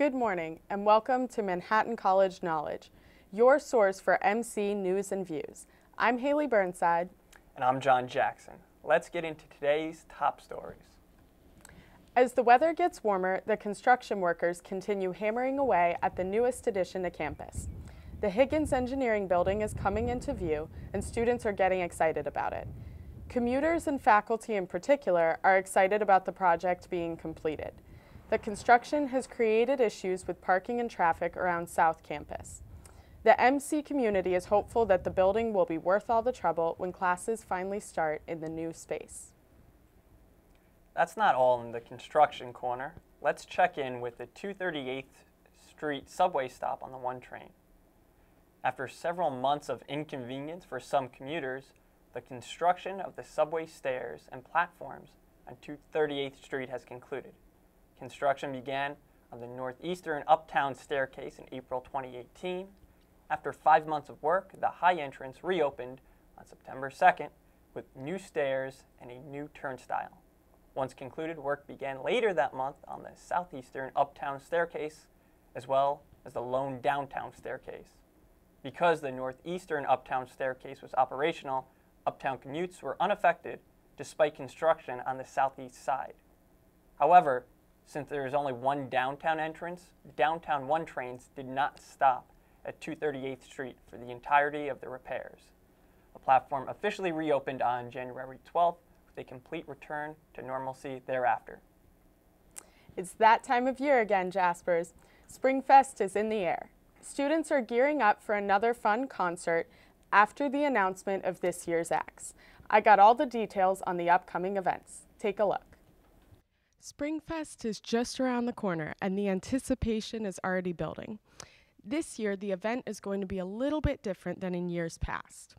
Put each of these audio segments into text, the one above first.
Good morning and welcome to Manhattan College Knowledge, your source for MC news and views. I'm Haley Burnside. And I'm John Jackson. Let's get into today's top stories. As the weather gets warmer, the construction workers continue hammering away at the newest addition to campus. The Higgins Engineering Building is coming into view, and students are getting excited about it. Commuters and faculty in particular are excited about the project being completed. The construction has created issues with parking and traffic around South Campus. The MC community is hopeful that the building will be worth all the trouble when classes finally start in the new space. That's not all in the construction corner. Let's check in with the 238th Street subway stop on the 1 train. After several months of inconvenience for some commuters, the construction of the subway stairs and platforms on 238th Street has concluded. Construction began on the northeastern uptown staircase in April 2018. After five months of work, the high entrance reopened on September 2nd with new stairs and a new turnstile. Once concluded, work began later that month on the southeastern uptown staircase as well as the lone downtown staircase. Because the northeastern uptown staircase was operational, uptown commutes were unaffected despite construction on the southeast side. However, since there is only one downtown entrance, downtown 1 trains did not stop at 238th Street for the entirety of the repairs. The platform officially reopened on January 12th with a complete return to normalcy thereafter. It's that time of year again, Jaspers. Springfest is in the air. Students are gearing up for another fun concert after the announcement of this year's acts. I got all the details on the upcoming events. Take a look. Springfest is just around the corner and the anticipation is already building. This year, the event is going to be a little bit different than in years past.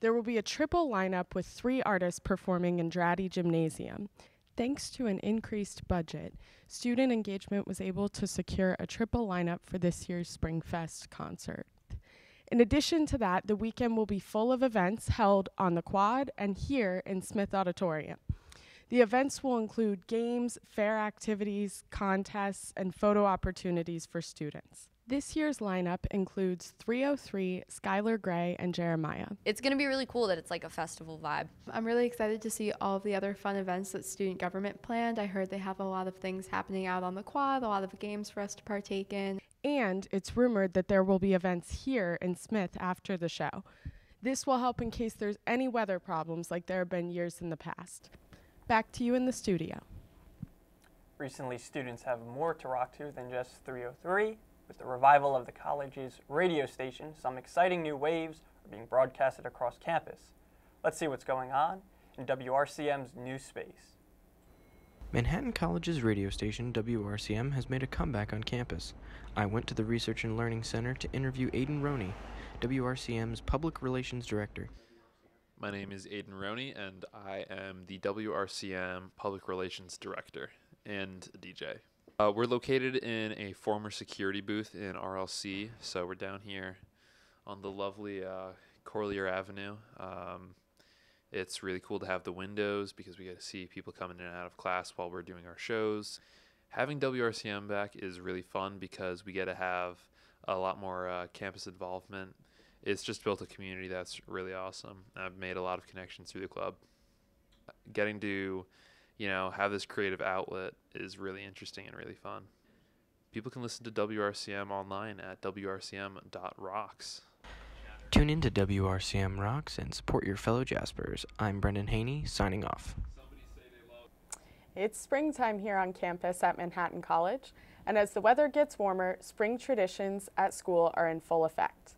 There will be a triple lineup with three artists performing in Draddy Gymnasium. Thanks to an increased budget, student engagement was able to secure a triple lineup for this year's Springfest concert. In addition to that, the weekend will be full of events held on the quad and here in Smith Auditorium. The events will include games, fair activities, contests, and photo opportunities for students. This year's lineup includes 303, Skylar Grey, and Jeremih. It's going to be really cool that it's like a festival vibe. I'm really excited to see all of the other fun events that student government planned. I heard they have a lot of things happening out on the quad, a lot of games for us to partake in. And it's rumored that there will be events here in Smith after the show. This will help in case there's any weather problems like there have been years in the past. Back to you in the studio. Recently, students have more to rock to than just 303. With the revival of the college's radio station, some exciting new waves are being broadcasted across campus. Let's see what's going on in WRCM's new space. Manhattan College's radio station, WRCM, has made a comeback on campus. I went to the Research and Learning Center to interview Aiden Roney, WRCM's Public Relations Director. My name is Aiden Roney, and I am the WRCM Public Relations Director and DJ. Uh, we're located in a former security booth in RLC, so we're down here on the lovely uh, Corlear Avenue. Um, it's really cool to have the windows because we get to see people coming in and out of class while we're doing our shows. Having WRCM back is really fun because we get to have a lot more uh, campus involvement it's just built a community that's really awesome. I've made a lot of connections through the club. Getting to, you know, have this creative outlet is really interesting and really fun. People can listen to WRCM online at wrcm.rocks. Tune in to WRCM Rocks and support your fellow Jaspers. I'm Brendan Haney, signing off. It's springtime here on campus at Manhattan College, and as the weather gets warmer, spring traditions at school are in full effect.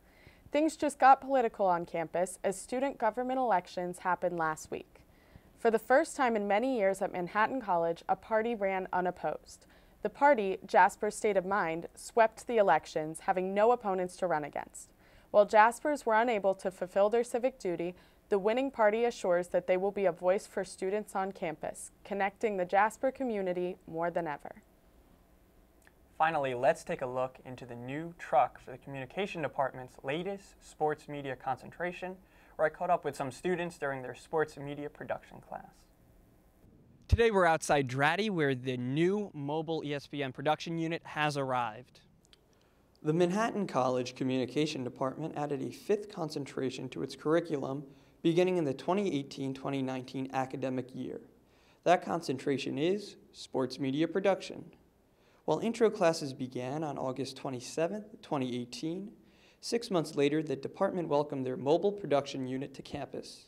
Things just got political on campus as student government elections happened last week. For the first time in many years at Manhattan College, a party ran unopposed. The party, Jasper State of Mind, swept the elections, having no opponents to run against. While Jaspers were unable to fulfill their civic duty, the winning party assures that they will be a voice for students on campus, connecting the Jasper community more than ever. Finally, let's take a look into the new truck for the Communication Department's latest sports media concentration, where I caught up with some students during their sports media production class. Today we're outside Draddy where the new mobile ESPN production unit has arrived. The Manhattan College Communication Department added a fifth concentration to its curriculum beginning in the 2018 2019 academic year. That concentration is sports media production. While intro classes began on August 27, 2018, six months later, the department welcomed their mobile production unit to campus.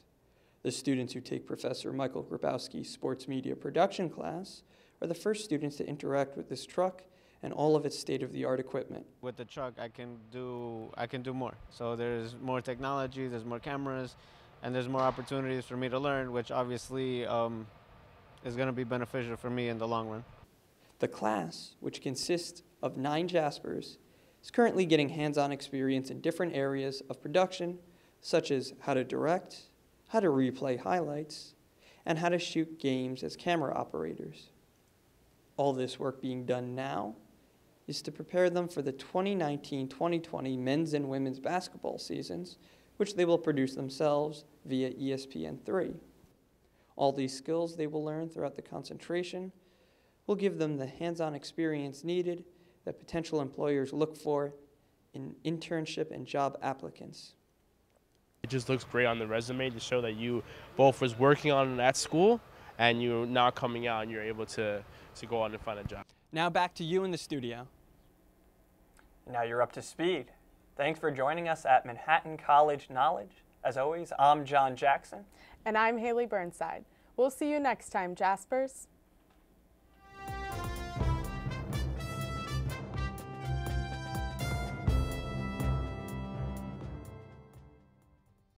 The students who take Professor Michael Grabowski's sports media production class are the first students to interact with this truck and all of its state-of-the-art equipment. with the truck I can do I can do more. So there's more technology, there's more cameras, and there's more opportunities for me to learn, which obviously um, is going to be beneficial for me in the long run. The class, which consists of nine Jaspers, is currently getting hands-on experience in different areas of production, such as how to direct, how to replay highlights, and how to shoot games as camera operators. All this work being done now is to prepare them for the 2019-2020 men's and women's basketball seasons, which they will produce themselves via E ESPN3. All these skills they will learn throughout the concentration will give them the hands-on experience needed that potential employers look for in internship and job applicants. It just looks great on the resume to show that you both was working on it at school and you're now coming out and you're able to, to go out and find a job. Now back to you in the studio. Now you're up to speed. Thanks for joining us at Manhattan College Knowledge. As always, I'm John Jackson. And I'm Haley Burnside. We'll see you next time, Jaspers.